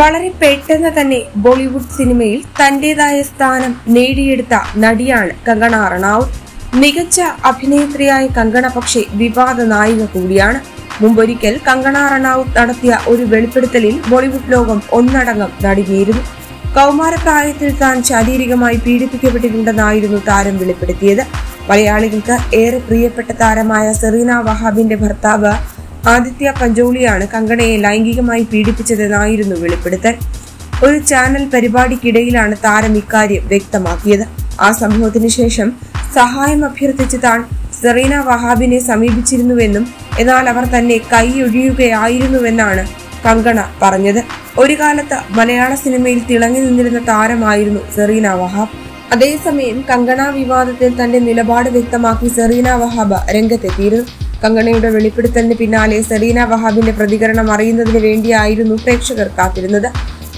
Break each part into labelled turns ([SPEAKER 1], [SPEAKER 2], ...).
[SPEAKER 1] വളരെ പെട്ടെന്ന് തന്നെ ബോളിവുഡ് സിനിമയിൽ തന്റേതായ സ്ഥാനം നേടിയെടുത്ത നടിയാണ് കങ്കണ റണൌത്ത്. മികച്ച അഭിനേത്രിയായ കങ്കണ പക്ഷേ വിവാദ നായിക കൂടിയാണ്. മുമ്പൊരിക്കൽ കങ്കണ റണൌത്ത് നടത്തിയ ഒരു വെളിപ്പെടുത്തലിൽ ബോളിവുഡ് ലോകം ഒന്നടങ്കം നടുങ്ങിയിരുന്നു കൗമാരപ്രായത്തിൽ താൻ ശാരീരികമായി പീഡിപ്പിക്കപ്പെട്ടിട്ടുണ്ടെന്നായിരുന്നു താരം വെളിപ്പെടുത്തിയത്. മലയാളികൾക്ക് ഏറെ പ്രിയപ്പെട്ട താരമായ സെറീന വഹാബിന്റെ ഭർത്താവ് ആദിത്യ പഞ്ചോളിയാണ് കങ്കണയെ ലൈംഗികമായി പീഡിപ്പിച്ചതെന്നായിരുന്നു വെളിപ്പെടുത്തൽ. ഒരു ചാനൽ പരിപാടിക്കിടയിലാണ് താരം ഇക്കാര്യം വ്യക്തമാക്കിയത്. ആ സംഭവത്തിന് ശേഷം സഹായം അഭ്യർത്ഥിച്ച് താൻ സെറീന വഹാബിനെ സമീപിച്ചിരുന്നുവെന്നും എന്നാൽ അവർ തന്നെ കൈയൊഴിയുകയായിരുന്നുവെന്നാണ് കങ്കണ പറഞ്ഞത്. ഒരു കാലത്ത് മലയാള സിനിമയിൽ തിളങ്ങി നിന്നിരുന്ന താരമായിരുന്നു സെറീന വഹാബ്. അതേസമയം കങ്കണ വിവാദത്തിൽ തന്റെ നിലപാട് വ്യക്തമാക്കി സെറീന വഹാബ് രംഗത്തെത്തിയിരുന്നു. കങ്കണയുടെ വെളിപ്പെടുത്തലിന് പിന്നാലെ സെറീന വഹാബിന്റെ പ്രതികരണം അറിയുന്നതിന് വേണ്ടിയായിരുന്നു പ്രേക്ഷകർ കാത്തിരുന്നത്.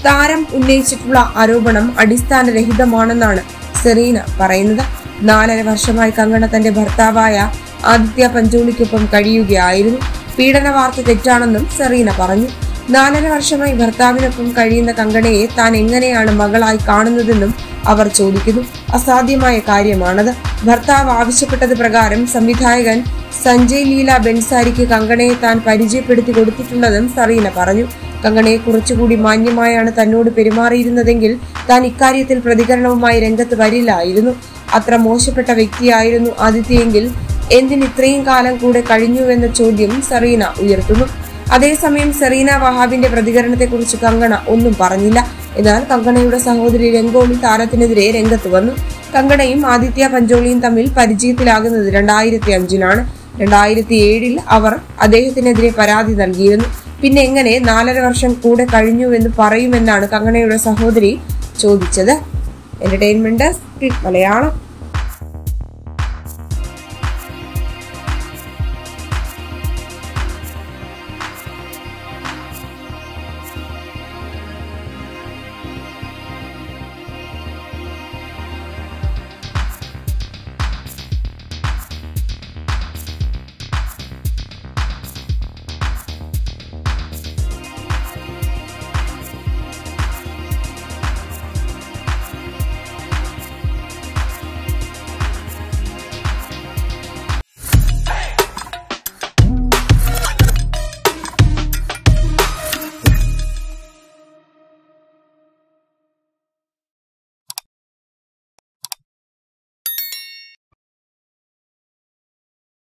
[SPEAKER 1] താരം ഉന്നയിച്ചിട്ടുള്ള ആരോപണം അടിസ്ഥാനരഹിതമാണെന്നാണ് സെറീന പറയുന്നത്. നാലര വർഷമായി കങ്കണ തന്റെ ഭർത്താവായ ആദിത്യ പഞ്ചോളിക്കൊപ്പം കഴിയുകയായിരുന്നു. പീഡന വാർത്ത തെറ്റാണെന്നും സെറീന പറഞ്ഞു. നാലര വർഷമായി ഭർത്താവിനൊപ്പം കഴിയുന്ന കങ്കണയെ താൻ എങ്ങനെയാണ് മകളായി കാണുന്നതെന്നും അവർ ചോദിക്കുന്നു. അസാധ്യമായ കാര്യമാണത്. ഭർത്താവ് ആവശ്യപ്പെട്ടത് പ്രകാരം സംവിധായകൻ സഞ്ജയ് ലീല ബെൻസാരിക്ക് കങ്കണയെ താൻ പരിചയപ്പെടുത്തി കൊടുത്തിട്ടുണ്ടെന്നും സറീന പറഞ്ഞു. കങ്കണയെ കുറച്ചുകൂടി മാന്യമായാണ് തന്നോട് പെരുമാറിയിരുന്നതെങ്കിൽ താൻ ഇക്കാര്യത്തിൽ പ്രതികരണവുമായി രംഗത്ത് വരില്ലായിരുന്നു. അത്ര മോശപ്പെട്ട വ്യക്തിയായിരുന്നു ആദിത്യയെങ്കിൽ എന്തിന് ഇത്രയും കാലം കൂടെ കഴിഞ്ഞുവെന്ന ചോദ്യം സറീന ഉയർത്തുന്നു. അതേസമയം സെറീന വഹാബിന്റെ പ്രതികരണത്തെക്കുറിച്ച് കങ്കണ ഒന്നും പറഞ്ഞില്ല. എന്നാൽ കങ്കണയുടെ സഹോദരി രംഗോളി താരത്തിനെതിരെ രംഗത്ത് വന്നു. കങ്കണയും ആദിത്യ പഞ്ചോളിയും തമ്മിൽ പരിചയത്തിലാകുന്നത് രണ്ടായിരത്തി അഞ്ചിലാണ്. രണ്ടായിരത്തി ഏഴിൽ അവർ അദ്ദേഹത്തിനെതിരെ പരാതി നൽകിയിരുന്നു. പിന്നെ എങ്ങനെ നാലര വർഷം കൂടെ കഴിഞ്ഞുവെന്ന് പറയുമെന്നാണ് കങ്കണയുടെ സഹോദരി ചോദിച്ചത്. എന്റർടൈൻമെന്റ് മലയാളം.